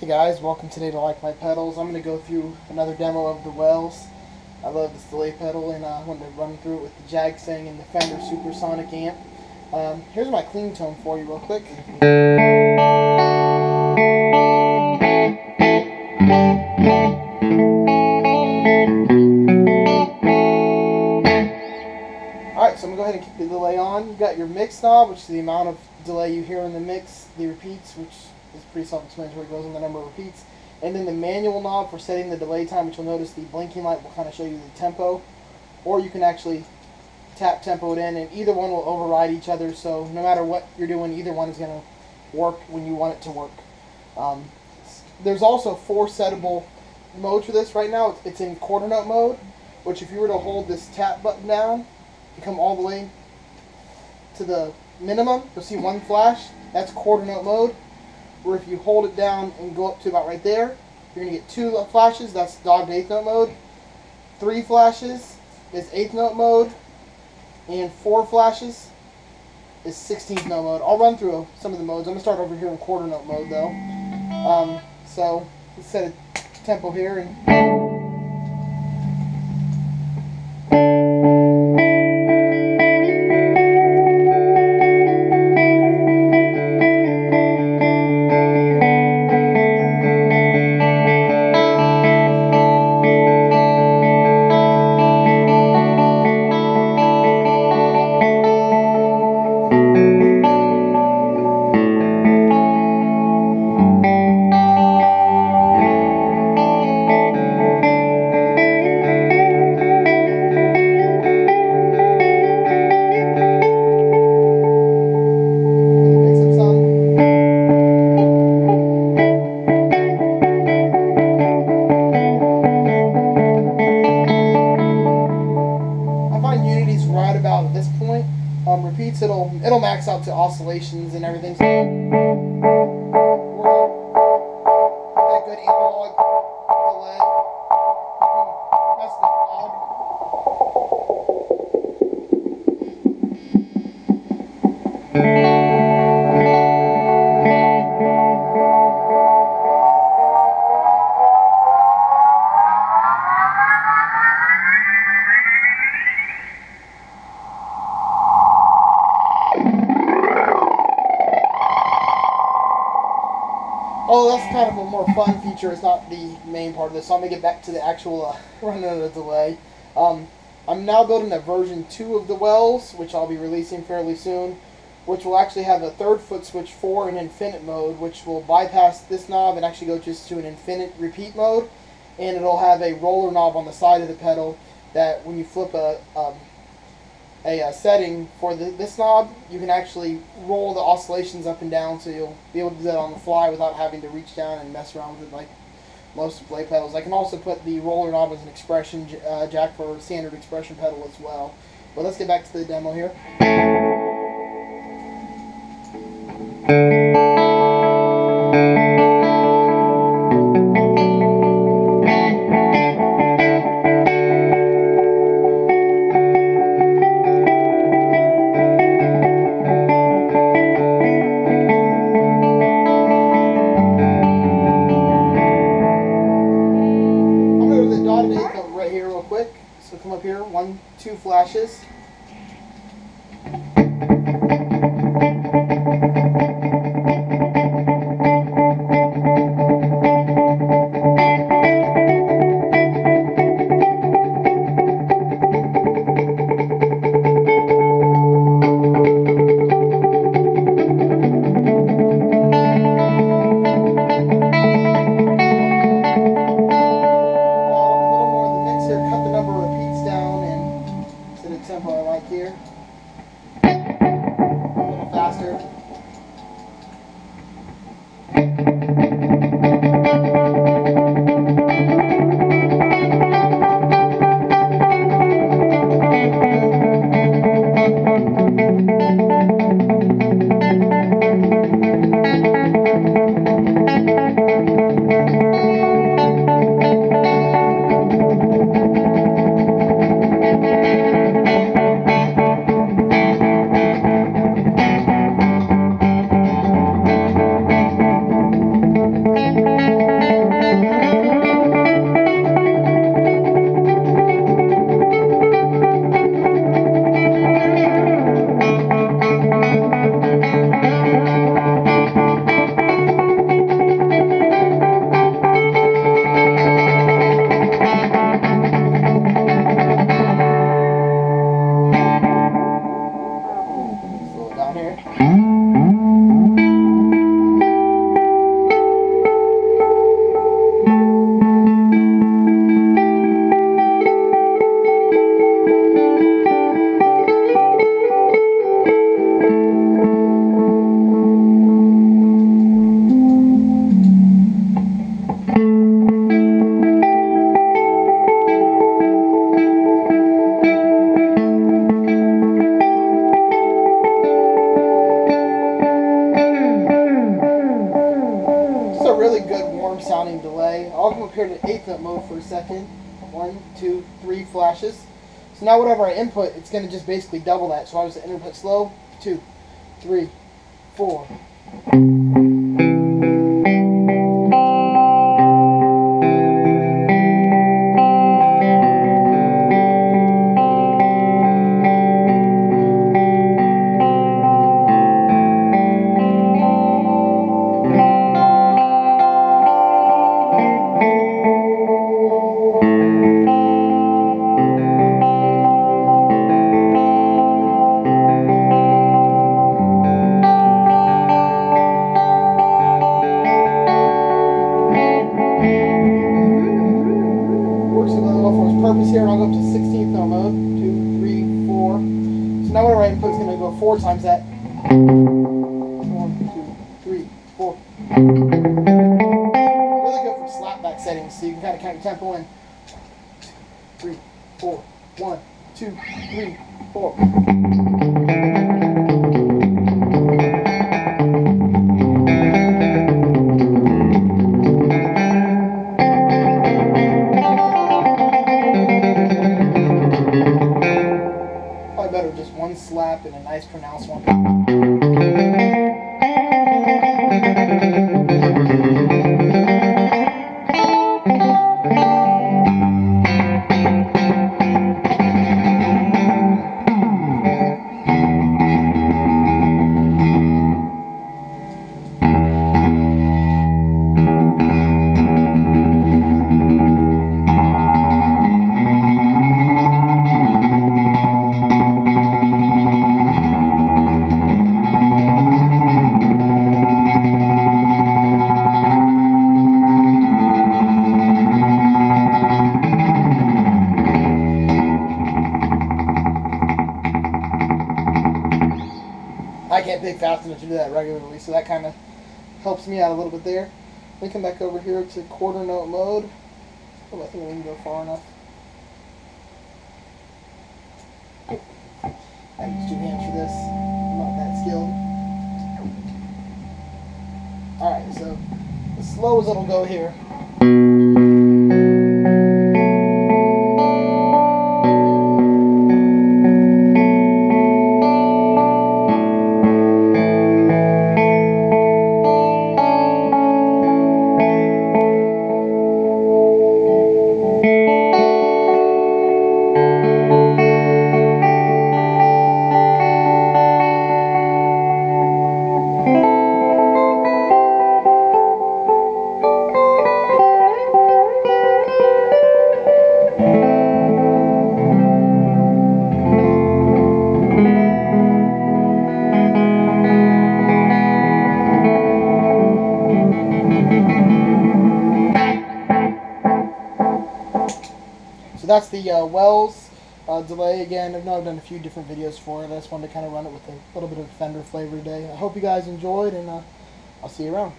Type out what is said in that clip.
Hey guys, welcome today to Like My Pedals. I'm going to go through another demo of the Wells. I love this delay pedal and I wanted to run through it with the Jag-Stang and the Fender Supersonic amp. Um, here's my clean tone for you real quick. Alright, so I'm going to go ahead and kick the delay on. You've got your mix knob, which is the amount of delay you hear in the mix, the repeats, which is pretty self-explanatory, it goes on the number of repeats. And then the manual knob for setting the delay time, which you'll notice the blinking light will kind of show you the tempo. Or you can actually tap tempo it in, and either one will override each other, so no matter what you're doing, either one is going to work when you want it to work. Um, there's also four settable modes for this. Right now, it's in quarter note mode, which if you were to hold this tap button down, and come all the way to the minimum, you'll see one flash. That's quarter note mode. Where if you hold it down and go up to about right there, you're going to get two flashes. That's dotted eighth note mode. Three flashes is eighth note mode. And four flashes is 16th note mode. I'll run through some of the modes. I'm going to start over here in quarter note mode though. Um, so let's set a tempo here and Repeats it'll it'll max out to oscillations and everything. Oh, that's kind of a more fun feature. It's not the main part of this. So I'm gonna get back to the actual uh, running of the delay. Um, I'm now building a version two of the Wells, which I'll be releasing fairly soon, which will actually have a third foot switch for an infinite mode, which will bypass this knob and actually go just to an infinite repeat mode, and it'll have a roller knob on the side of the pedal that when you flip a um, a uh, setting for the, this knob, you can actually roll the oscillations up and down, so you'll be able to do that on the fly without having to reach down and mess around with it like most play pedals. I can also put the roller knob as an expression uh, jack for standard expression pedal as well. But let's get back to the demo here. Two flashes. Really delay. I'll come up here to eighth note mode for a second. One, two, three flashes. So now whatever I input, it's going to just basically double that. So I was input slow, two, three, four. Here, and I'll go up to 16th note mode. Two, three, four. So now whatever I input is going to go four times that. One, two, three, four. Really good for slapback settings, so you can kind of count your tempo in. Three, four, one, two, three, four. To do that regularly, so that kind of helps me out a little bit there. Me come back over here to quarter note mode. Oh, I think we can go far enough. I use two hands for this. I'm not that skilled. Alright, so as slow as it'll go here. That's the uh, Wells uh, delay again. I've know I've done a few different videos for it. I just wanted to kind of run it with a little bit of Fender flavor today. I hope you guys enjoyed, and uh, I'll see you around.